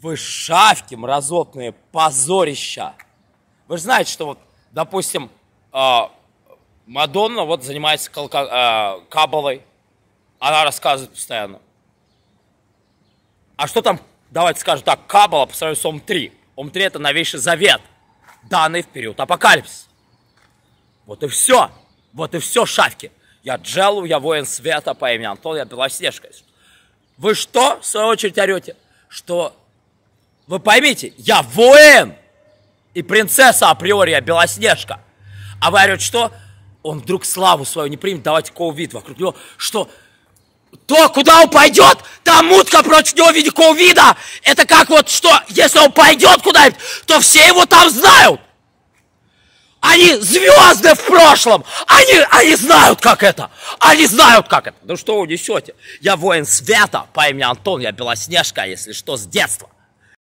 Вы шавки мразотные, позорища. Вы же знаете, что вот, допустим, э, Мадонна вот занимается колка, э, кабалой. Она рассказывает постоянно. А что там, давайте скажем так, кабала по сравнению с Ом-3? Ом-3 это новейший завет, данный в период апокалипсиса. Вот и все. Вот и все, шавки. Я Джелу, я воин света по имени Антон, я Белоснежка. Вы что, в свою очередь, орете? Что вы поймите, я воин и принцесса априори, я Белоснежка. А вы орете, что? Он вдруг славу свою не примет, давайте ковид вокруг него. Что? То, куда он пойдет, там мутка против него в виде ковида. Это как вот что, если он пойдет куда-нибудь, то все его там знают. Они звезды в прошлом. Они, они знают, как это. Они знают, как это. Ну что вы несете? Я воин света по имени Антон, я Белоснежка, если что, с детства.